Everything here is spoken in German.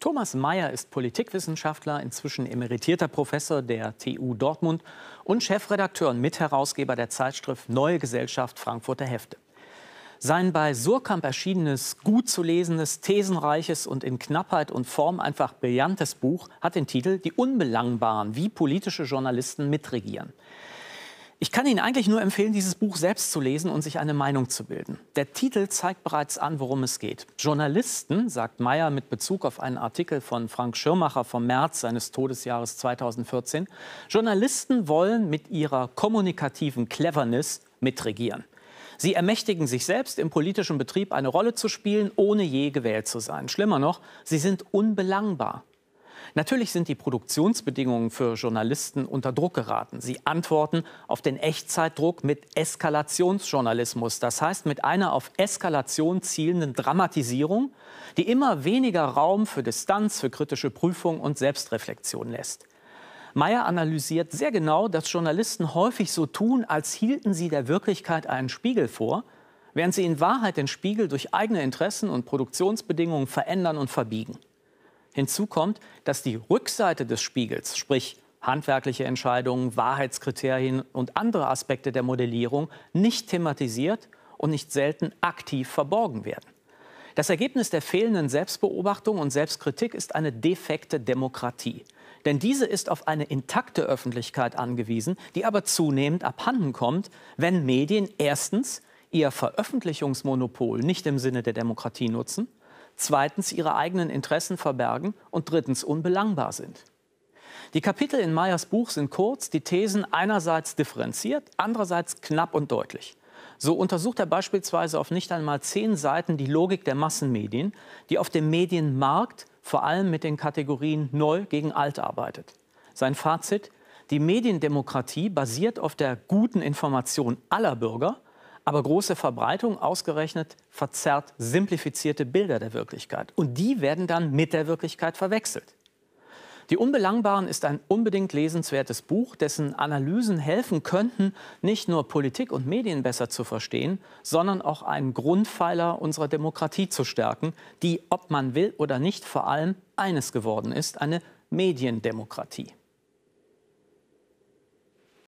Thomas Mayer ist Politikwissenschaftler, inzwischen emeritierter Professor der TU Dortmund und Chefredakteur und Mitherausgeber der Zeitschrift Neue Gesellschaft Frankfurter Hefte. Sein bei Surkamp erschienenes, gut zu lesendes, thesenreiches und in Knappheit und Form einfach brillantes Buch hat den Titel Die Unbelangbaren, wie politische Journalisten mitregieren. Ich kann Ihnen eigentlich nur empfehlen, dieses Buch selbst zu lesen und sich eine Meinung zu bilden. Der Titel zeigt bereits an, worum es geht. Journalisten, sagt Meyer mit Bezug auf einen Artikel von Frank Schirmacher vom März seines Todesjahres 2014, Journalisten wollen mit ihrer kommunikativen Cleverness mitregieren. Sie ermächtigen sich selbst, im politischen Betrieb eine Rolle zu spielen, ohne je gewählt zu sein. Schlimmer noch, sie sind unbelangbar. Natürlich sind die Produktionsbedingungen für Journalisten unter Druck geraten. Sie antworten auf den Echtzeitdruck mit Eskalationsjournalismus, das heißt mit einer auf Eskalation zielenden Dramatisierung, die immer weniger Raum für Distanz, für kritische Prüfung und Selbstreflexion lässt. Meyer analysiert sehr genau, dass Journalisten häufig so tun, als hielten sie der Wirklichkeit einen Spiegel vor, während sie in Wahrheit den Spiegel durch eigene Interessen und Produktionsbedingungen verändern und verbiegen. Hinzu kommt, dass die Rückseite des Spiegels, sprich handwerkliche Entscheidungen, Wahrheitskriterien und andere Aspekte der Modellierung, nicht thematisiert und nicht selten aktiv verborgen werden. Das Ergebnis der fehlenden Selbstbeobachtung und Selbstkritik ist eine defekte Demokratie. Denn diese ist auf eine intakte Öffentlichkeit angewiesen, die aber zunehmend abhanden kommt, wenn Medien erstens ihr Veröffentlichungsmonopol nicht im Sinne der Demokratie nutzen zweitens ihre eigenen Interessen verbergen und drittens unbelangbar sind. Die Kapitel in Meyers Buch sind kurz, die Thesen einerseits differenziert, andererseits knapp und deutlich. So untersucht er beispielsweise auf nicht einmal zehn Seiten die Logik der Massenmedien, die auf dem Medienmarkt vor allem mit den Kategorien Neu gegen Alt arbeitet. Sein Fazit, die Mediendemokratie basiert auf der guten Information aller Bürger aber große Verbreitung ausgerechnet verzerrt simplifizierte Bilder der Wirklichkeit. Und die werden dann mit der Wirklichkeit verwechselt. Die Unbelangbaren ist ein unbedingt lesenswertes Buch, dessen Analysen helfen könnten, nicht nur Politik und Medien besser zu verstehen, sondern auch einen Grundpfeiler unserer Demokratie zu stärken, die, ob man will oder nicht, vor allem eines geworden ist, eine Mediendemokratie.